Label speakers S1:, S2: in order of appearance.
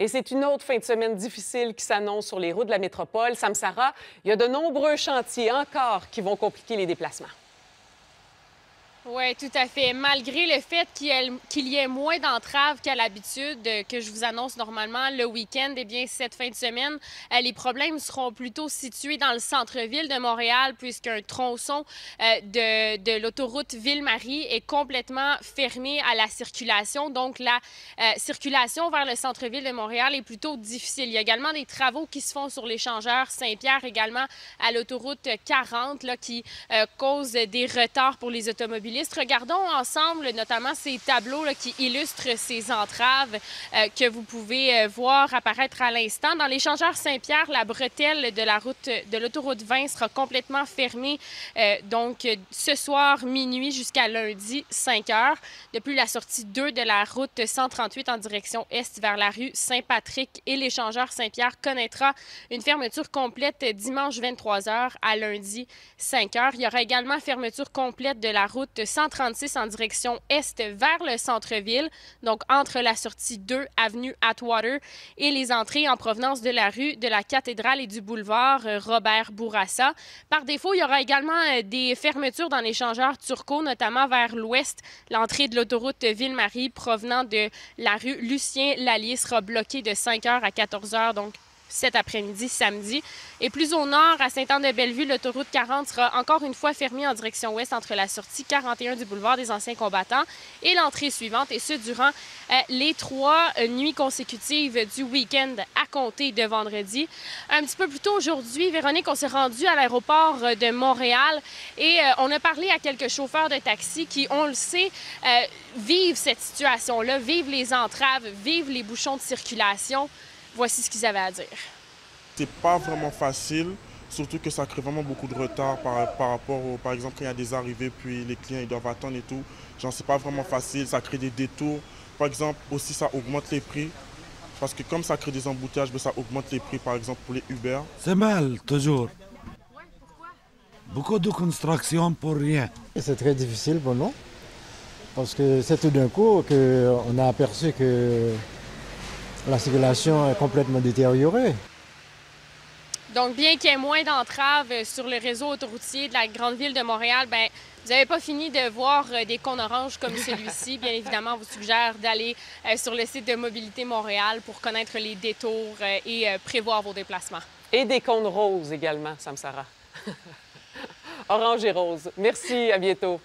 S1: Et c'est une autre fin de semaine difficile qui s'annonce sur les routes de la métropole. Samsara, il y a de nombreux chantiers encore qui vont compliquer les déplacements.
S2: Oui, tout à fait. Malgré le fait qu'il y ait moins d'entraves qu'à l'habitude, euh, que je vous annonce normalement le week-end, eh bien, cette fin de semaine, euh, les problèmes seront plutôt situés dans le centre-ville de Montréal, puisqu'un tronçon euh, de, l'autoroute Ville-Marie est complètement fermé à la circulation. Donc, la circulation vers le centre-ville de Montréal est plutôt difficile. Il y a également des travaux qui se font sur l'échangeur Saint-Pierre, également à l'autoroute 40, là, qui causent des retards pour les Regardons ensemble notamment ces tableaux qui illustrent ces entraves euh, que vous pouvez euh, voir apparaître à l'instant. Dans l'échangeur Saint-Pierre, la bretelle de la route de l'autoroute 20 sera complètement fermée euh, donc ce soir minuit jusqu'à lundi 5 heures. Depuis la sortie 2 de la route 138 en direction est vers la rue Saint-Patrick et l'échangeur Saint-Pierre connaîtra une fermeture complète dimanche 23 heures à lundi 5 heures. Il y aura également fermeture complète de la route 136 en direction est vers le centre-ville, donc entre la sortie 2 avenue Atwater et les entrées en provenance de la rue de la cathédrale et du boulevard euh, Robert Bourassa. Par défaut, il y aura également euh, des fermetures dans l'échangeur Turcot, notamment vers l'ouest. L'entrée de l'autoroute Ville-Marie provenant de la rue Lucien Lallier sera bloquée de 5 h à 14 h, donc cet après-midi, samedi. Et plus au nord, à Saint-Anne-de-Bellevue, l'autoroute 40 sera encore une fois fermée en direction ouest entre la sortie 41 du boulevard des anciens combattants et l'entrée suivante, et ce durant euh, les trois euh, nuits consécutives du week-end à compter de vendredi. Un petit peu plus tôt aujourd'hui, Véronique, on s'est rendu à l'aéroport euh, de Montréal et on a parlé à quelques chauffeurs de taxi qui, on le sait, vivent cette situation-là, vivent les entraves, vivent les bouchons de circulation. Voici ce qu'ils avaient à dire.
S3: C'est pas vraiment facile, surtout que ça crée vraiment beaucoup de retard par, par rapport au, par exemple, quand il y a des arrivées, puis les clients ils doivent attendre et tout. Genre, c'est pas vraiment facile, ça crée des détours. Par exemple, aussi, ça augmente les prix. Parce que comme ça crée des embouteillages, ben, ça augmente les prix, par exemple, pour les Uber.
S4: C'est mal, toujours. Beaucoup de construction pour rien.
S5: C'est très difficile pour nous. Parce que c'est tout d'un coup qu'on a aperçu que la circulation est complètement détériorée.
S2: Donc, bien qu'il y ait moins d'entraves sur le réseau autoroutier de la grande ville de Montréal, ben, vous n'avez pas fini de voir euh, des cônes oranges comme celui-ci. Bien évidemment, on vous suggère d'aller euh, sur le site de Mobilité Montréal pour connaître les détours euh, et prévoir vos déplacements.
S1: Et des cônes roses également, Samsara. Orange et rose. Merci, à bientôt.